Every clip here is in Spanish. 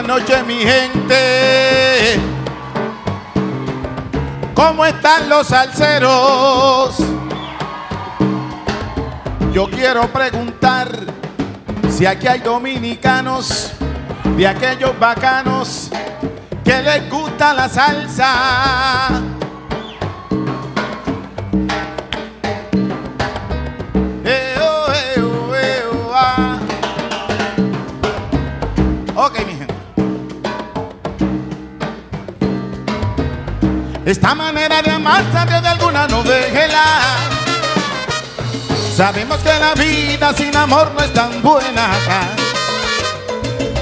Buenas noches mi gente. ¿Cómo están los salseros? Yo quiero preguntar si aquí hay dominicanos de aquellos bacanos que les gusta la salsa. Esta manera de amar salió de alguna novela. Sabemos que la vida sin amor no es tan buena.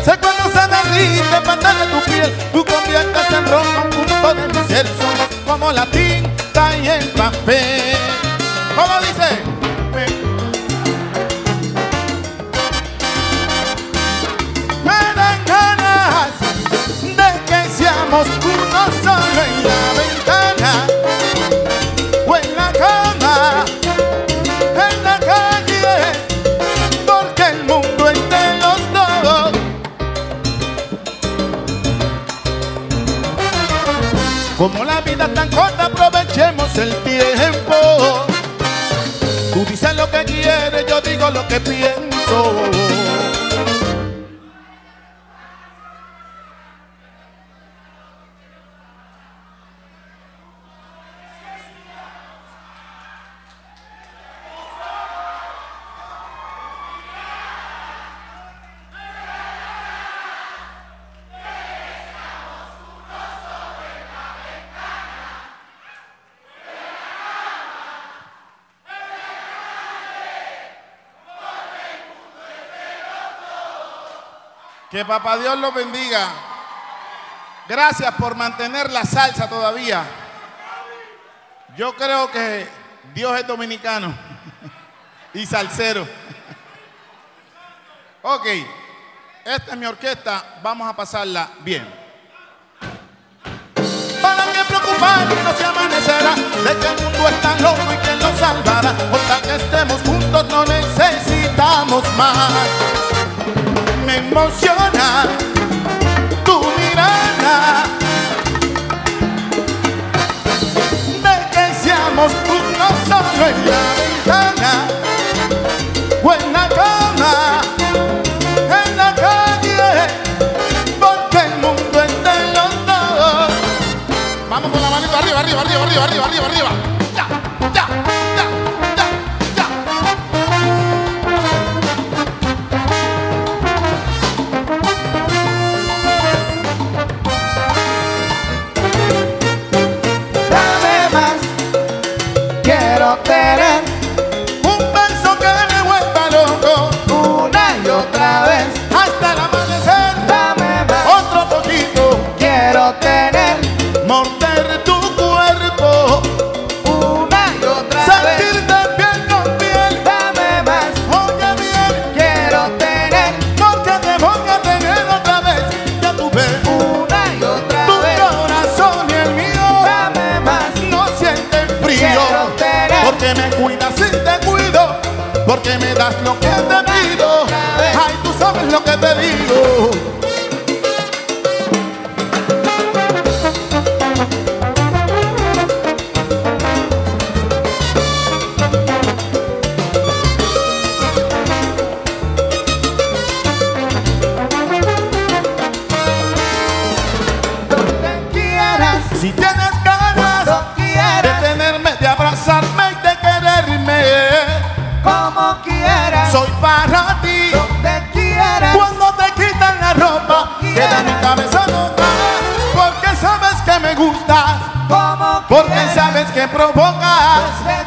Sé cuando se derrite pantalla tu piel, tú conviertes en rojo un punto de mi ser. Somos como la tinta y el papel. ¿Cómo dice? Como la vida es tan corta, aprovechemos el tiempo. Tú dices lo que quieres, yo digo lo que pienso. Que papá Dios los bendiga. Gracias por mantener la salsa todavía. Yo creo que Dios es dominicano y salsero. Ok, esta es mi orquesta, vamos a pasarla bien. ¿Para qué preocuparnos si amanecerá? De que el mundo es tan loco y que nos salvará. Hasta que estemos juntos no necesitamos más me emociona tu mirada de que seamos uno solo en la ventana o en la cama, en la calle, porque el mundo es de los dos. Vamos con la manito arriba, arriba, arriba, arriba, arriba, arriba, arriba. Porque me das lo que te pido. Ay, tú sabes lo que te digo. Gustas, como porque sabes que provocas.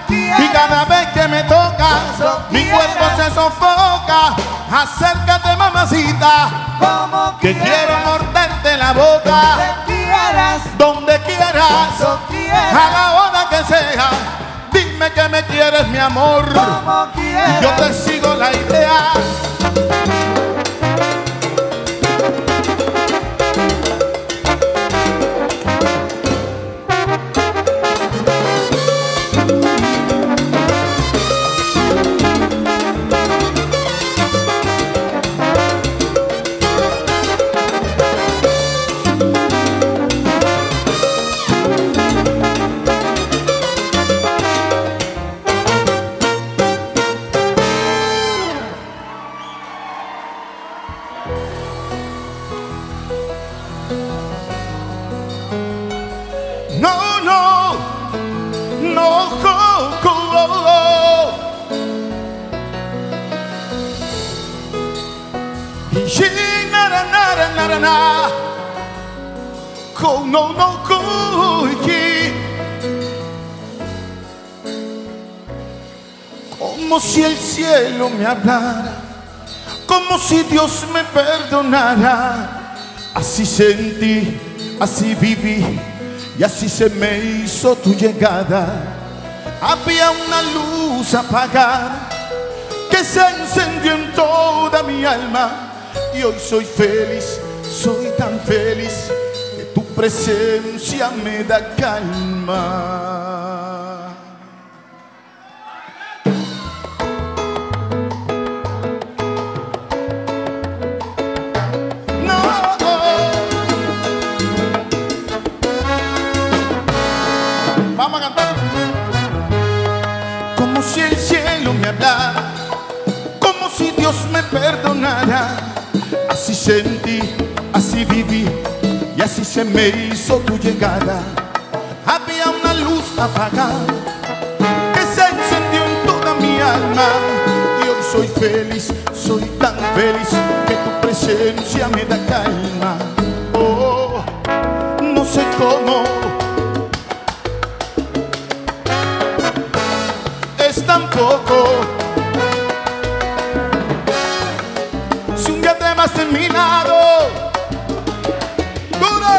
Y cada vez que me tocas, mi cuerpo se sofoca. Acércate, mamacita, como que quiero morderte la boca. donde quieras, a la hora que sea, dime que me quieres, mi amor. Y yo te sigo la idea. Como si el cielo me hablara como si Dios me perdonara así sentí así viví y así se me hizo tu llegada había una luz apagada que se encendió en toda mi alma y hoy soy feliz, soy tan feliz que tu presencia me da calma. Si el cielo me hablara, como si Dios me perdonara. Así sentí, así viví y así se me hizo tu llegada. Había una luz apagada que se encendió en toda mi alma y hoy soy feliz, soy tan feliz que tu presencia me da calma. Oh, no sé cómo. Poco. Si un día te mi lado, duro.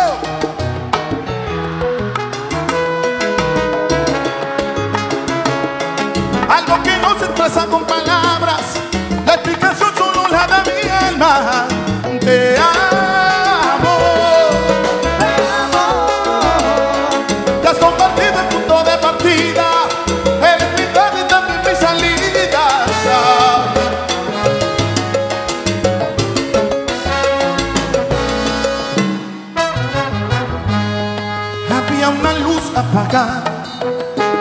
Algo que no se expresa con palabras, la explicación solo la da mi alma.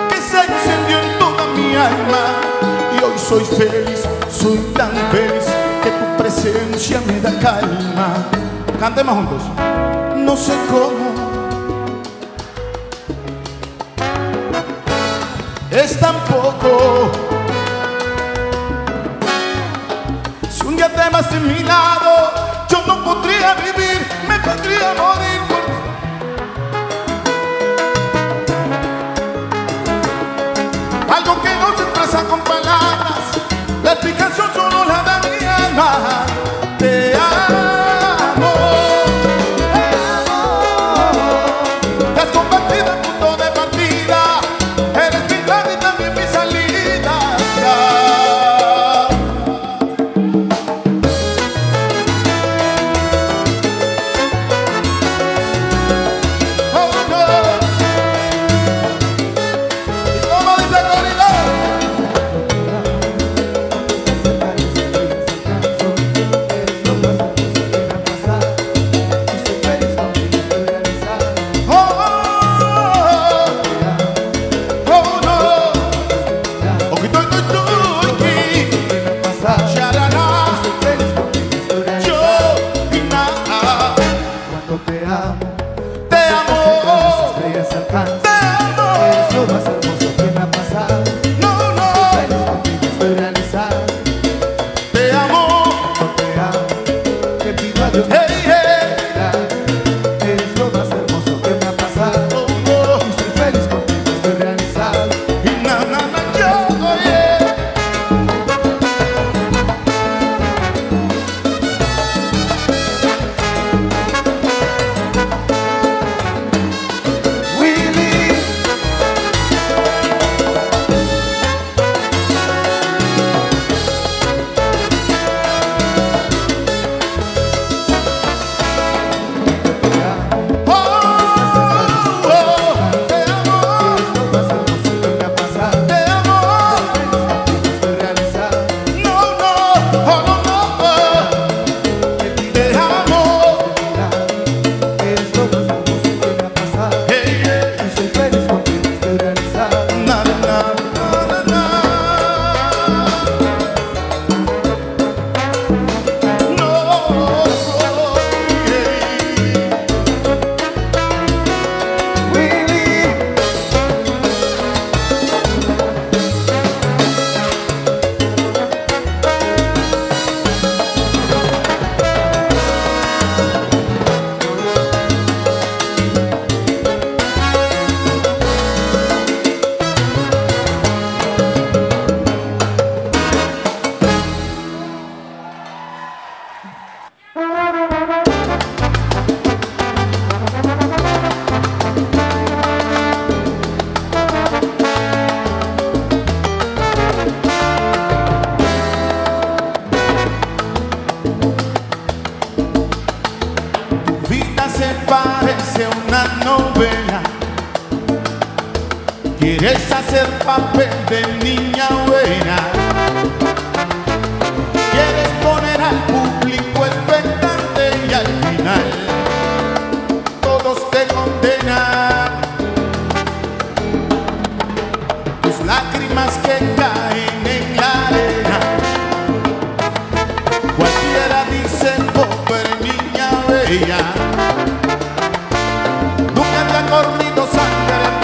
Que se encendió en toda mi alma y hoy soy feliz, soy tan feliz que tu presencia me da calma. Cantemos juntos. No sé cómo. Es tan poco. Si un día te vas de mi lado, yo no podría vivir, me podría morir mi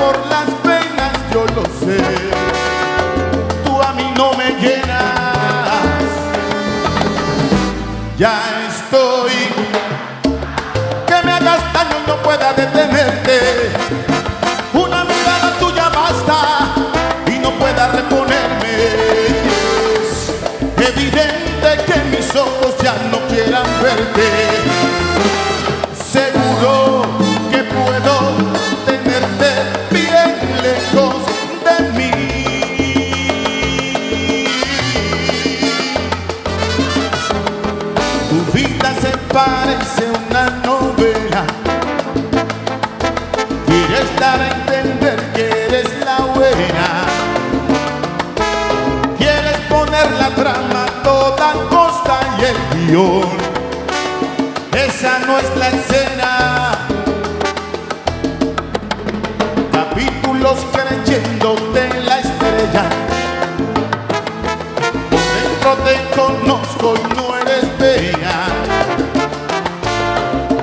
por las venas, yo lo sé. Tú a mí no me llenas. Ya estoy. Que me hagas daño no pueda detenerte. Una mirada tuya basta y no pueda reponerme. Es evidente que mis ojos ya no quieran verte. Seguro trama toda costa y el guion. Esa no es la escena. Capítulos creyéndote la estrella. Por dentro te conozco y no eres bella.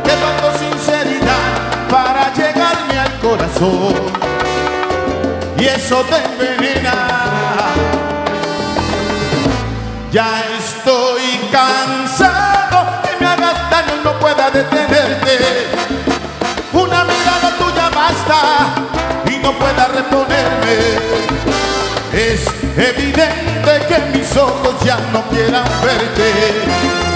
Te mando sinceridad para llegarme al corazón. Y eso te envenena. Ya estoy cansado que me hagas daño no pueda detenerte. Una mirada tuya basta y no pueda reponerme. Es evidente que mis ojos ya no quieran verte.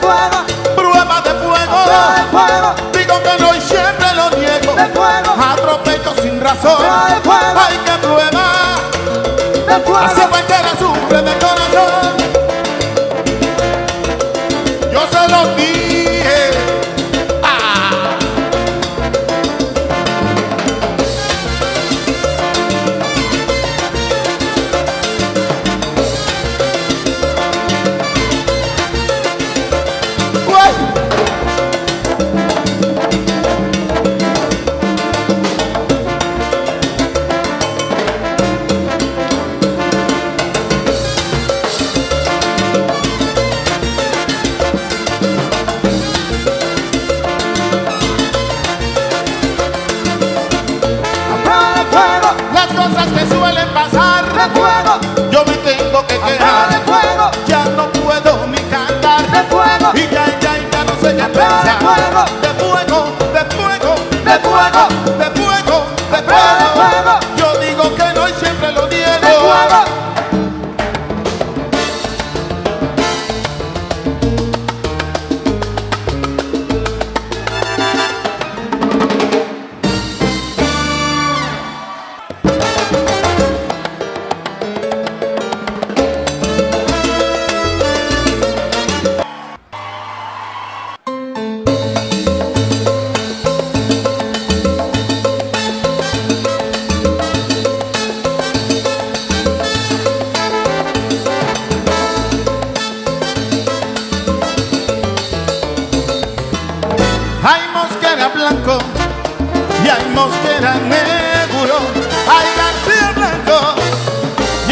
Prueba de fuego. Digo que no y siempre lo niego. De fuego. Atropello sin razón. De fuego. Hay que prueba. De fuego.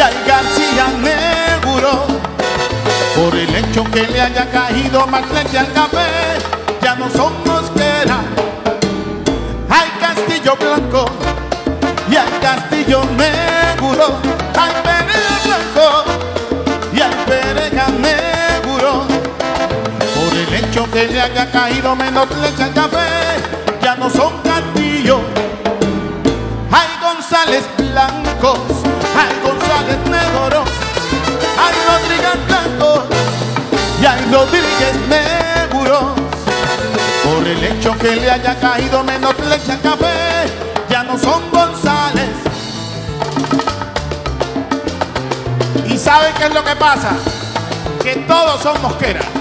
Garay García Negro por el hecho que le haya caído más leche al café. Ya no son mosquera hay Castillo Blanco y hay Castillo Negro. Hay Pereja Blanco y hay Pereja Negro. Por el hecho que le haya caído menos leche al café. Ya no son Castillo. Hay González Blancos hay González negros, hay Rodríguez blancos y hay Rodríguez negros. Por el hecho que le haya caído menos leche al café, ya no son González. ¿Y saben qué es lo que pasa? Que todos son mosqueras.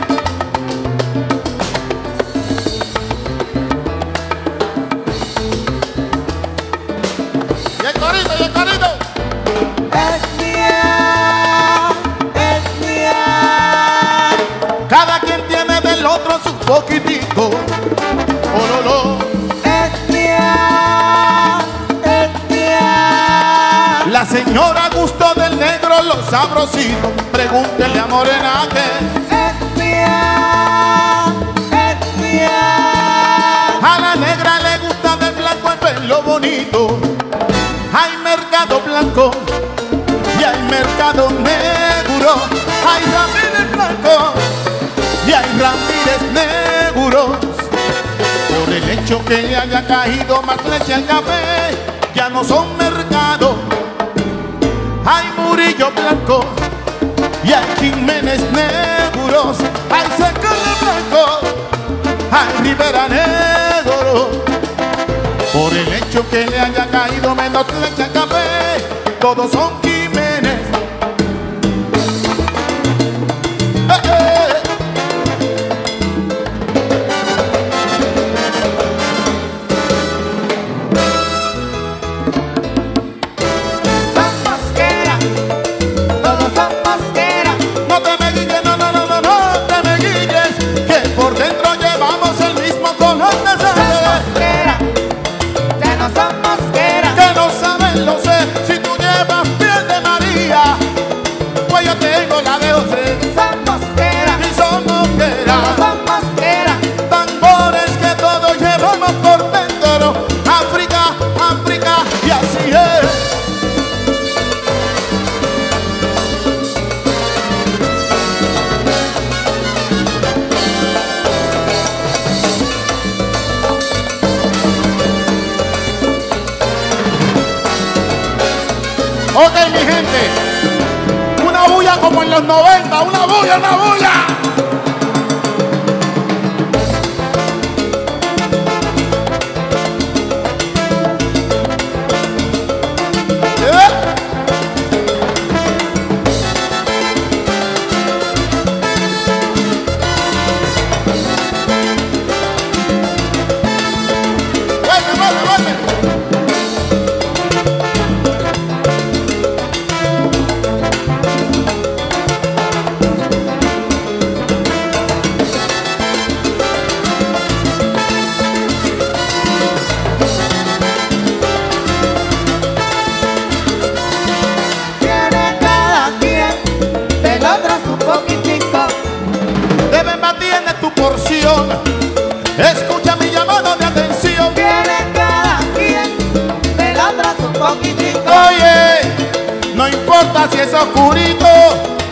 Etnia, etnia. Cada quien tiene del otro su poquitico. Oh, no, no. La señora gustó del negro los sabrositos. Pregúntele a Morena que Etnia, etnia. a la negra le gusta del blanco el pelo bonito. Hay mercado blanco hay mercado negro. Hay Ramírez blanco y hay Ramírez negros. Por el hecho que le haya caído más leche al café, ya no son mercado. Hay Murillo blanco y hay Jiménez negros. Hay Secano blanco, hay Rivera negro. Por el hecho que le haya caído menos leche al café, todos son Hallelujah. En tu porción. Escucha mi llamado de atención. Tiene cada quien del otro su poquitico. Oye, no importa si es oscurito,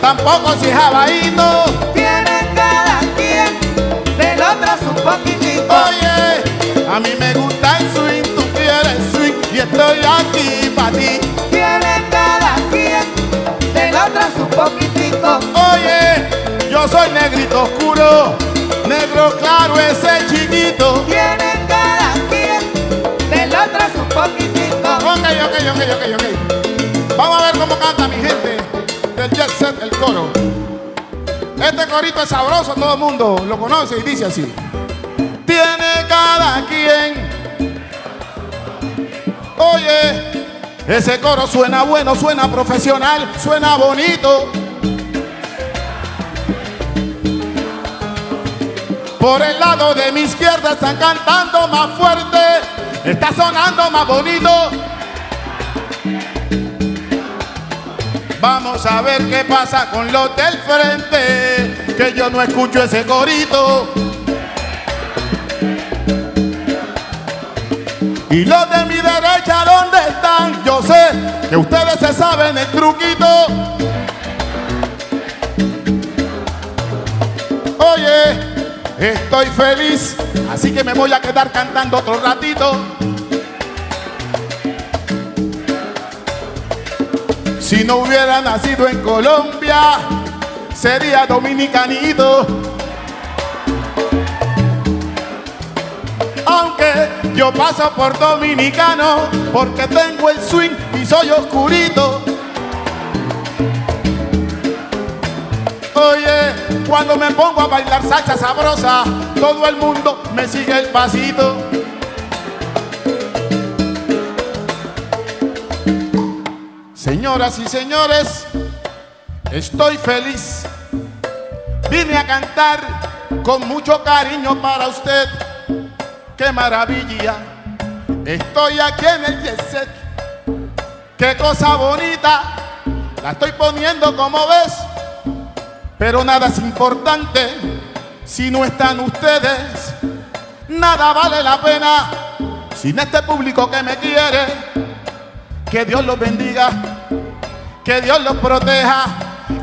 tampoco si es jabaíno. Tiene cada quien del otro su poquitico. Oye, a mí me gusta el swing, tú quieres swing y estoy aquí para ti. Tiene cada quien del otro su poquitico. Yo soy negrito oscuro, negro claro ese chiquito. Tiene cada quien del otro su poquitico. Ok, ok, ok, ok, ok. Vamos a ver cómo canta mi gente del jet set, el coro. Este corito es sabroso, todo el mundo lo conoce y dice así. Tiene cada quien. Oye, ese coro suena bueno, suena profesional, suena bonito. Por el lado de mi izquierda están cantando más fuerte, está sonando más bonito. Vamos a ver qué pasa con los del frente, que yo no escucho ese corito. Y los de mi derecha, ¿dónde están? Yo sé que ustedes se saben el truquito. Oye, Estoy feliz, así que me voy a quedar cantando otro ratito. Si no hubiera nacido en Colombia, sería dominicanito. Aunque yo paso por dominicano, porque tengo el swing y soy oscurito. Oye, cuando me pongo a bailar salsa sabrosa, todo el mundo me sigue el pasito. Señoras y señores, estoy feliz. Vine a cantar con mucho cariño para usted. ¡Qué maravilla! Estoy aquí en el Yeset. ¡Qué cosa bonita! La estoy poniendo como ves. Pero nada es importante si no están ustedes. Nada vale la pena sin este público que me quiere. Que Dios los bendiga, que Dios los proteja.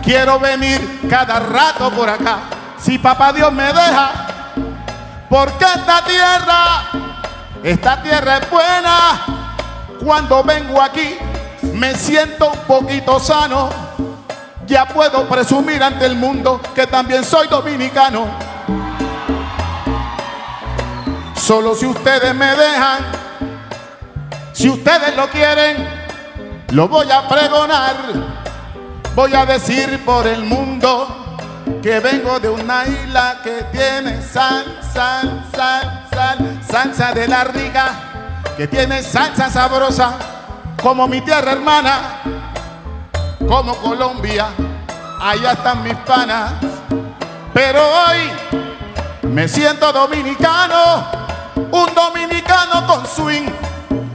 Quiero venir cada rato por acá. Si papá Dios me deja, porque esta tierra, esta tierra es buena. Cuando vengo aquí, me siento un poquito sano. Ya puedo presumir ante el mundo que también soy dominicano. Solo si ustedes me dejan, si ustedes lo quieren, lo voy a pregonar. Voy a decir por el mundo que vengo de una isla que tiene sal, sal, sal, sal, salsa de la rica, que tiene salsa sabrosa, como mi tierra hermana, como Colombia, allá están mis panas. Pero hoy me siento dominicano, un dominicano con swing,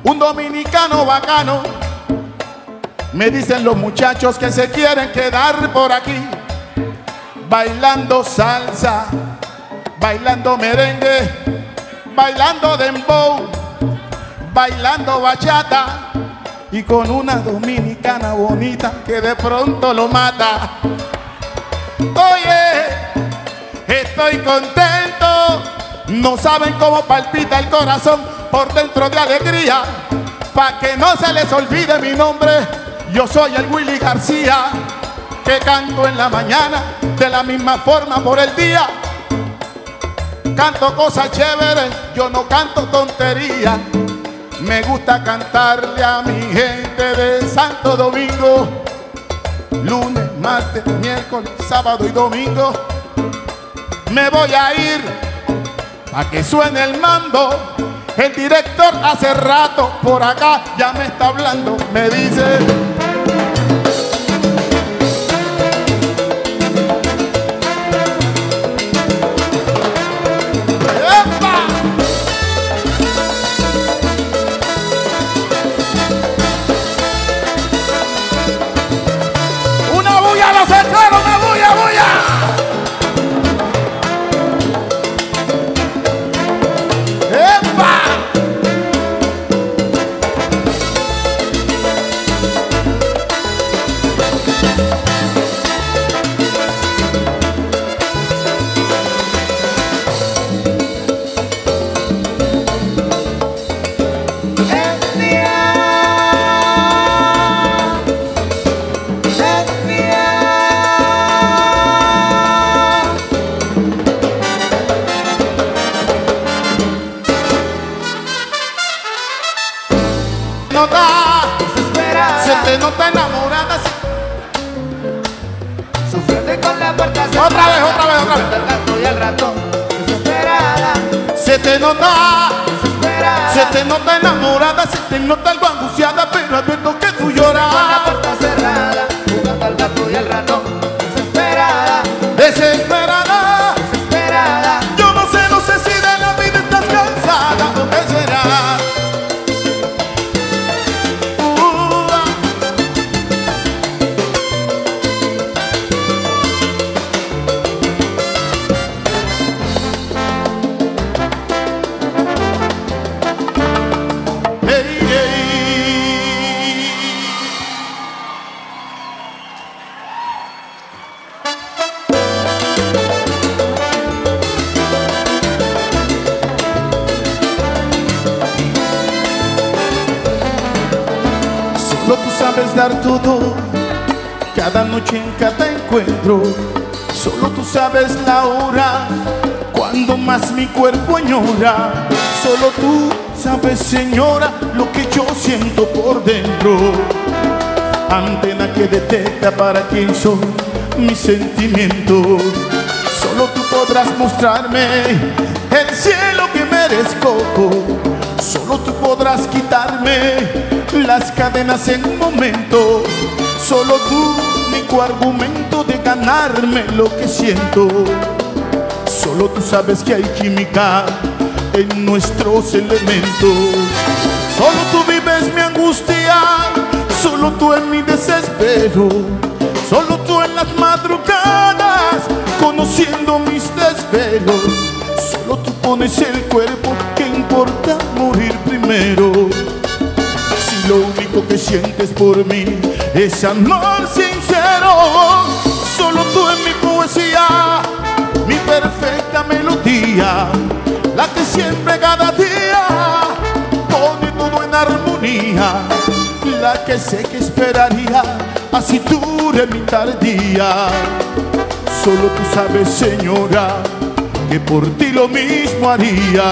un dominicano bacano. Me dicen los muchachos que se quieren quedar por aquí, bailando salsa, bailando merengue, bailando dembow, bailando bachata y con una dominicana bonita que de pronto lo mata. Oye, estoy contento, no saben cómo palpita el corazón por dentro de alegría, pa' que no se les olvide mi nombre, yo soy el Willy García, que canto en la mañana de la misma forma por el día. Canto cosas chéveres, yo no canto tonterías. Me gusta cantarle a mi gente de Santo Domingo. Lunes, martes, miércoles, sábado y domingo. Me voy a ir a que suene el mando. El director hace rato por acá ya me está hablando. Me dice. Ratón, desesperada, Se te nota, desesperada. se te nota enamorada, se te nota algo angustiada, pero advierto que tú lloras. Cada noche en cada encuentro. Solo tú sabes la hora, cuando más mi cuerpo añora. Solo tú sabes, señora, lo que yo siento por dentro. Antena que detecta para quién son mis sentimientos. Solo tú podrás mostrarme el cielo que merezco. Solo tú podrás quitarme las cadenas en un momento. Solo tú, único argumento de ganarme lo que siento. Solo tú sabes que hay química en nuestros elementos. Solo tú vives mi angustia, solo tú en mi desespero. Solo tú en las madrugadas, conociendo mis desvelos. Solo tú pones el cuerpo, que importa morir primero? Si lo único que sientes por mí es amor solo tú en mi poesía, mi perfecta melodía, la que siempre cada día pone todo en armonía, la que sé que esperaría así dure mi tardía. Solo tú sabes, señora, que por ti lo mismo haría.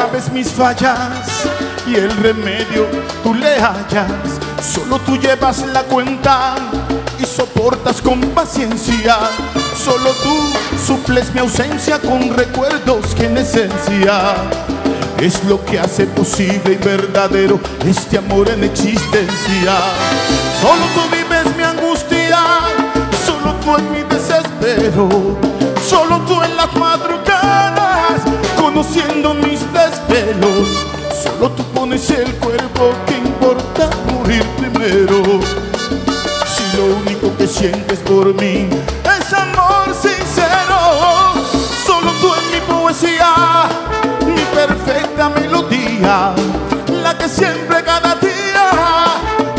Sabes mis fallas y el remedio tú le hallas. Solo tú llevas la cuenta y soportas con paciencia. Solo tú suples mi ausencia con recuerdos que en esencia es lo que hace posible y verdadero este amor en existencia. Solo tú vives mi angustia, solo tú en mi desespero, solo tú en las madrugadas, conociendo mis Solo tú pones el cuerpo que importa morir primero. Si lo único que sientes por mí es amor sincero, solo tú en mi poesía, mi perfecta melodía, la que siempre cada día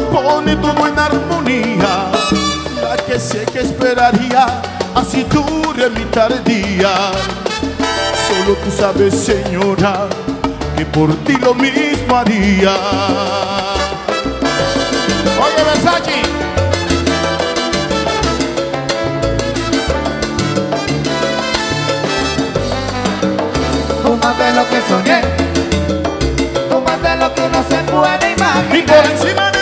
pone todo en armonía, la que sé que esperaría así dure mi tardía. Solo tú sabes, señora, que por ti lo mismo haría. Oye, Versace. Tú más de lo que soñé, tú más de lo que no se puede Y por imaginar. encima de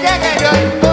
Pa' que llegue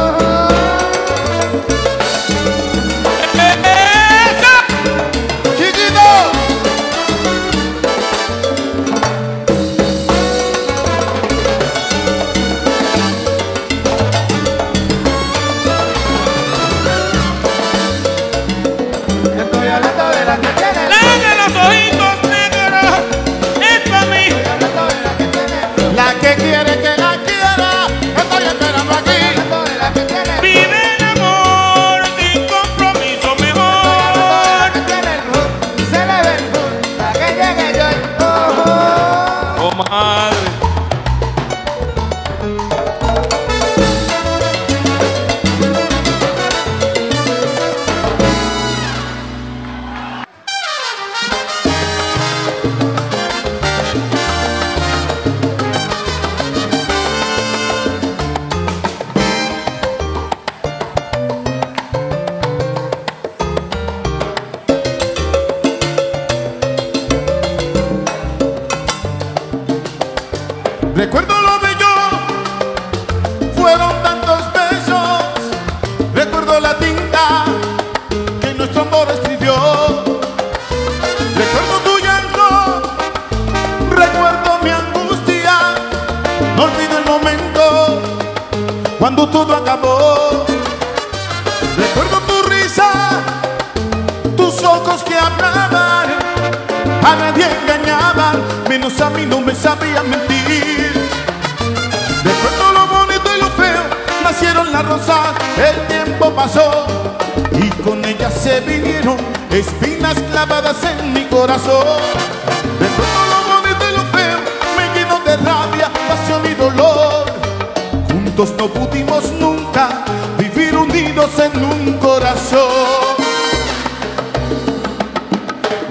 no pudimos nunca vivir unidos en un corazón.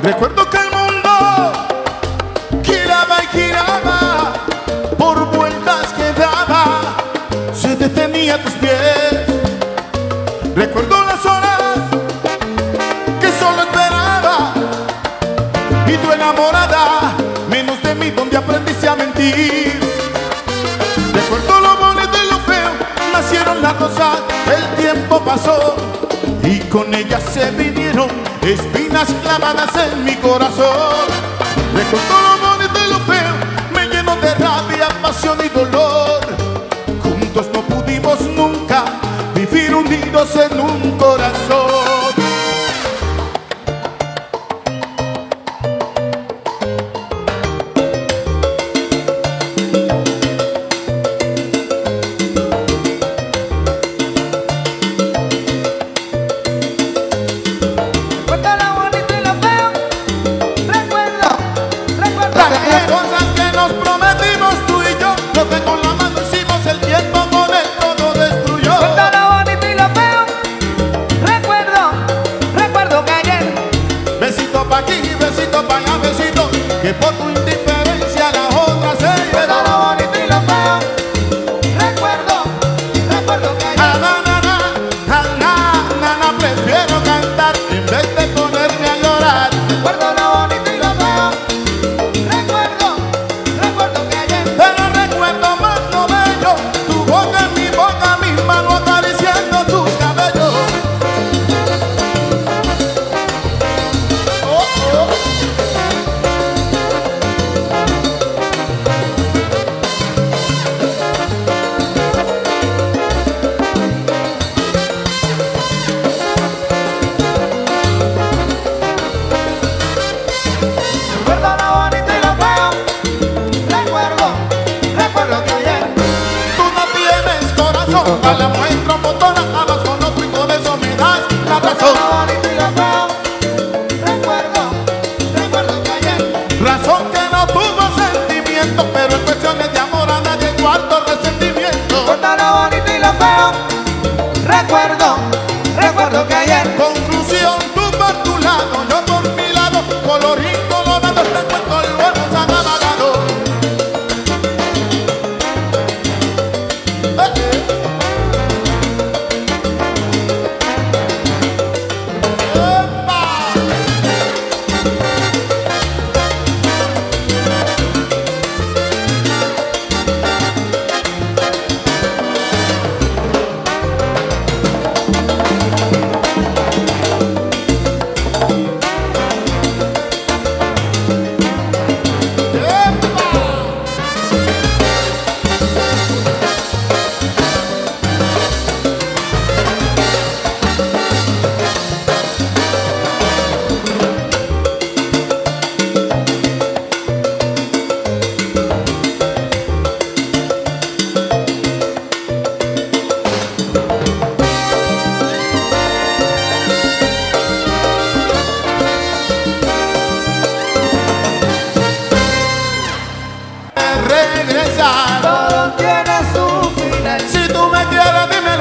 Recuerdo que el mundo giraba y giraba, por vueltas que daba, se detenía a tus pies. Recuerdo las horas que solo esperaba y tu enamorada, menos de mí donde aprendiste a mentir. pasó y con ella se vinieron espinas clavadas en mi corazón. me Recordó lo bonito y lo feo, me llenó de rabia, pasión y dolor. Juntos no pudimos nunca vivir unidos en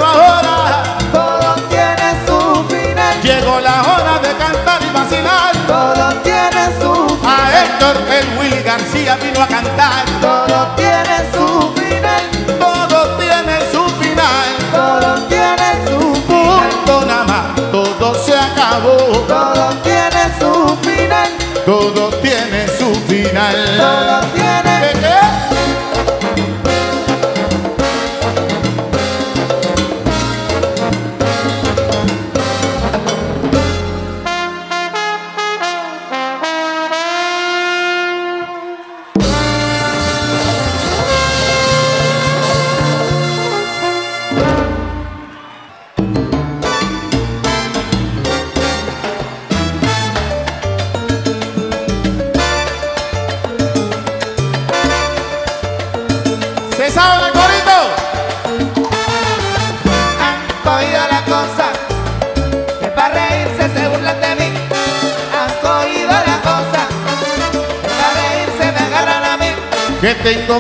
ahora. Todo tiene su final. Llegó la hora de cantar y vacilar. Todo tiene su final. A Héctor el Willy García vino a cantar. Todo tiene su final. Todo tiene su final. Todo tiene su. Punto nada más. Todo se acabó. Todo tiene su final. Todo tiene su final. Todo tiene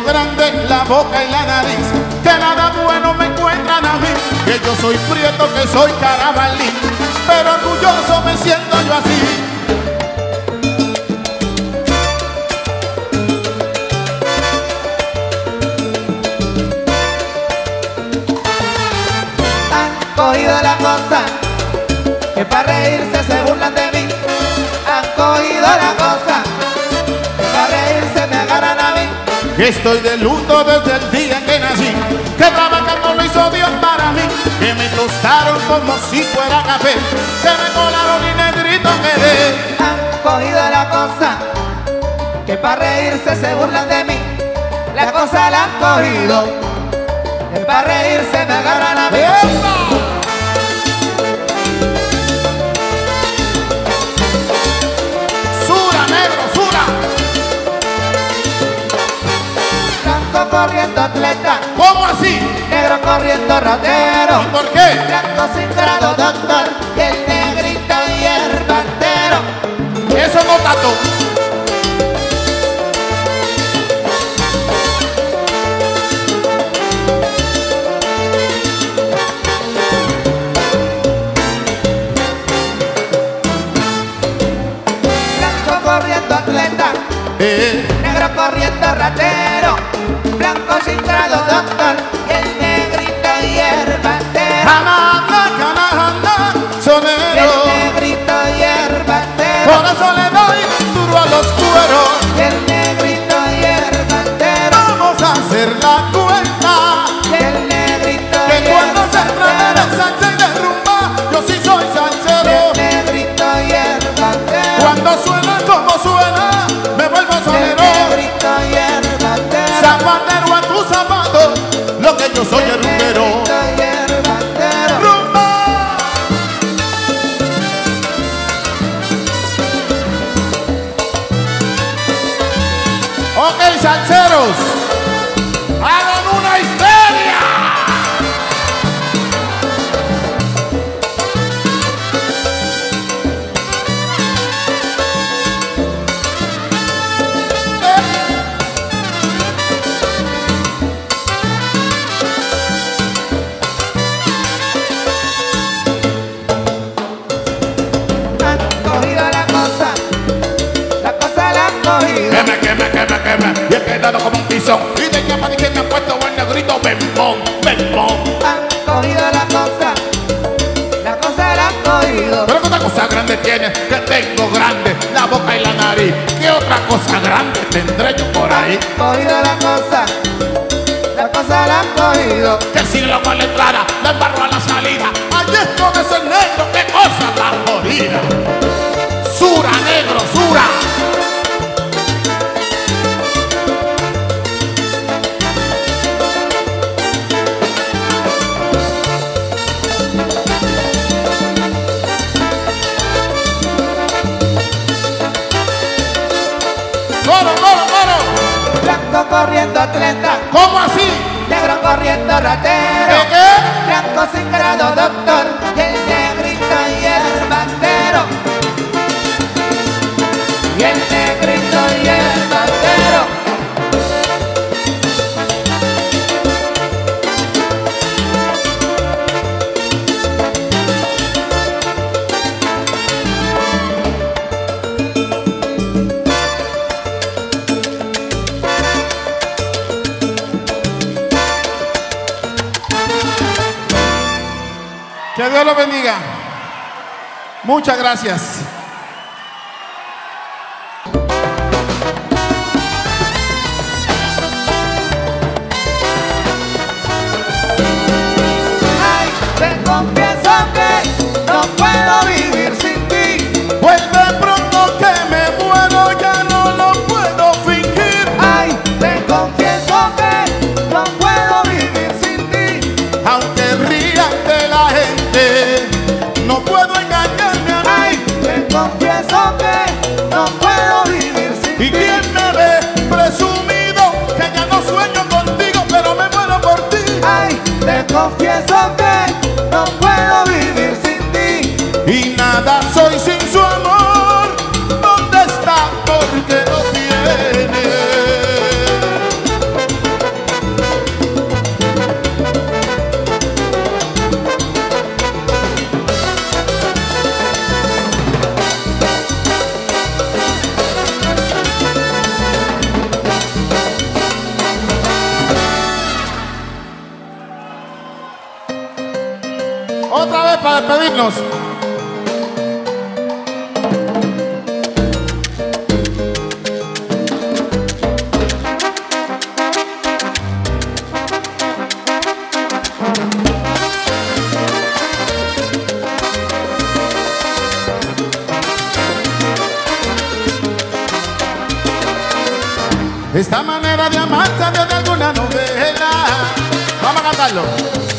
grande la boca y la nariz, que nada bueno me encuentran a mí, que yo soy prieto, que soy carabalí, pero orgulloso me siento yo así. Han cogido la cosa que para reírse se Estoy de luto desde el día que nací, que trabajar no lo hizo Dios para mí, que me tostaron como si fuera café, que me colaron y negrito quedé. Han cogido la cosa que para reírse se burlan de mí. La cosa la han cogido que para reírse me agarran a mí. Corriendo atleta, ¿Cómo así? negro corriendo ratero. ¿Y por qué? Blanco sin grado doctor y el negrito hierbantero. Eso no tato. Blanco corriendo atleta, Eh, negro corriendo ratero. Grado doctor el negrito hierbantero. Canana, canana, Y el sonero. negrito hierbantero. Por eso le doy duro a los cueros. El Queme, y he quedado como un tizón. Y de llama que me ha puesto el negrito bembón, bembón. Han cogido la cosa, la cosa la han cogido. Pero qué otra cosa grande tiene, que tengo grande la boca y la nariz. ¿Qué otra cosa grande tendré yo por ahí? Cogido la cosa, la cosa la han cogido. Que si lo con la entrada, la embarro a la salida. Allí es con ese corriendo atleta, ¿Cómo así? negro corriendo ratero. ¿Qué qué? Blanco sin grado doctor, Dios lo bendiga. Muchas gracias. Ay, te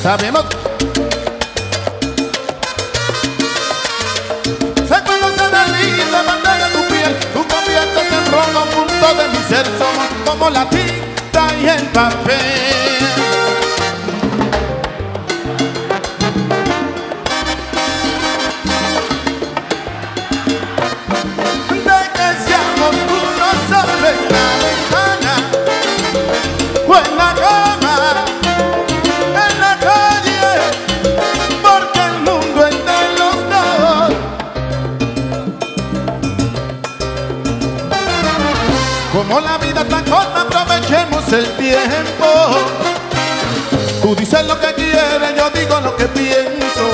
Sabemos. Sé cuando se desliza pantalla tu piel, tú conviertes en rojo punto de mi ser. Somos como la tinta y el papel. Vida tan corta, aprovechemos el tiempo. Tú dices lo que quieres, yo digo lo que pienso.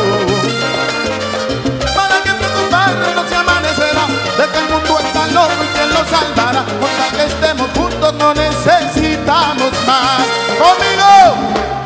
¿Para qué preocuparnos? No se amanecerá de que el mundo está loco y quién lo salvará. Con tal que estemos juntos no necesitamos más. ¡Conmigo!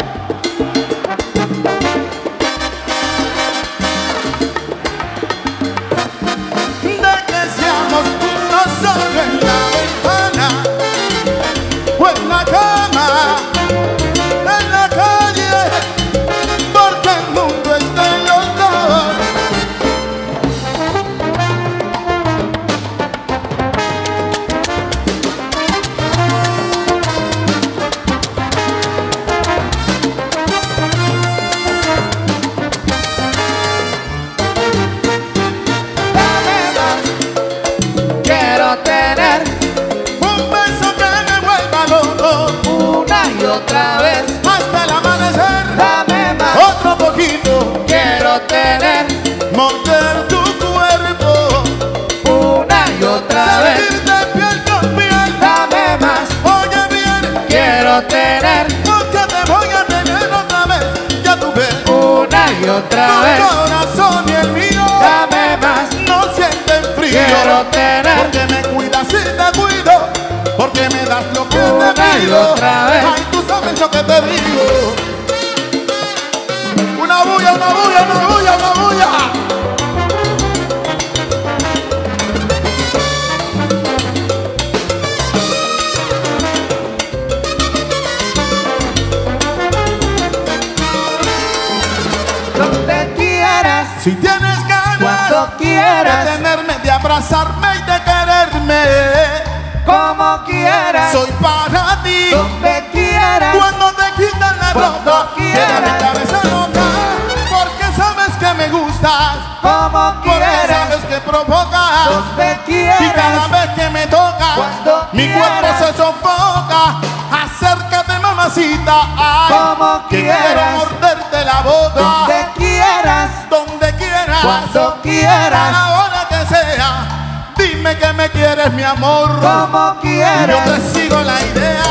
Vez. corazón y el mío Dame más. no sienten frío. Quiero tener Porque me cuidas y te cuido, porque me das lo que Una te pido. otra vez. Ay, tú sabes lo que te digo. Una bulla, una bulla, una bulla, una bulla. Si tienes ganas cuando de quieras, tenerme, de abrazarme y de quererme, como quieras, soy para ti. donde quieras, Cuando te quitan la Cuando ropa, quieras. mi cabeza loca, porque sabes que me gustas, como porque quieras, sabes que provocas. donde Y cada quieras, vez que me toca, Cuando mi quieras. cuerpo se sofoca. Acércate, mamacita, ay, Como que quieras. quiero morderte la boca. quieras, donde quieras, Cuando quieras. la hora que sea, dime que me quieres, mi amor. como Yo quieras. te sigo la idea.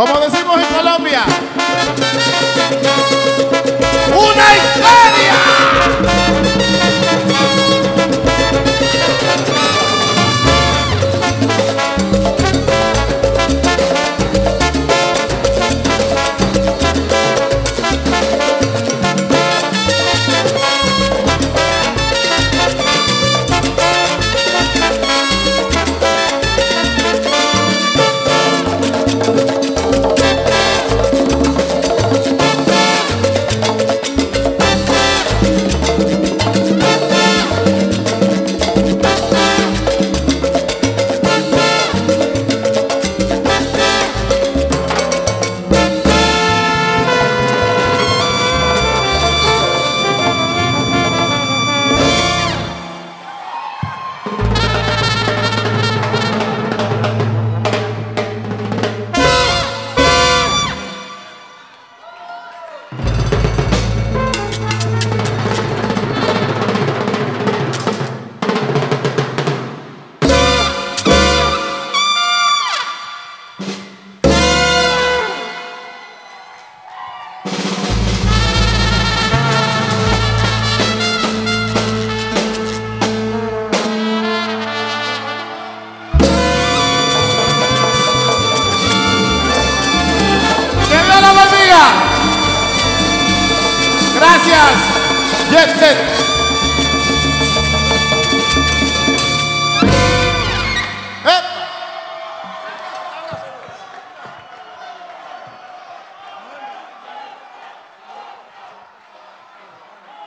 Como decimos en Colombia. Una historia.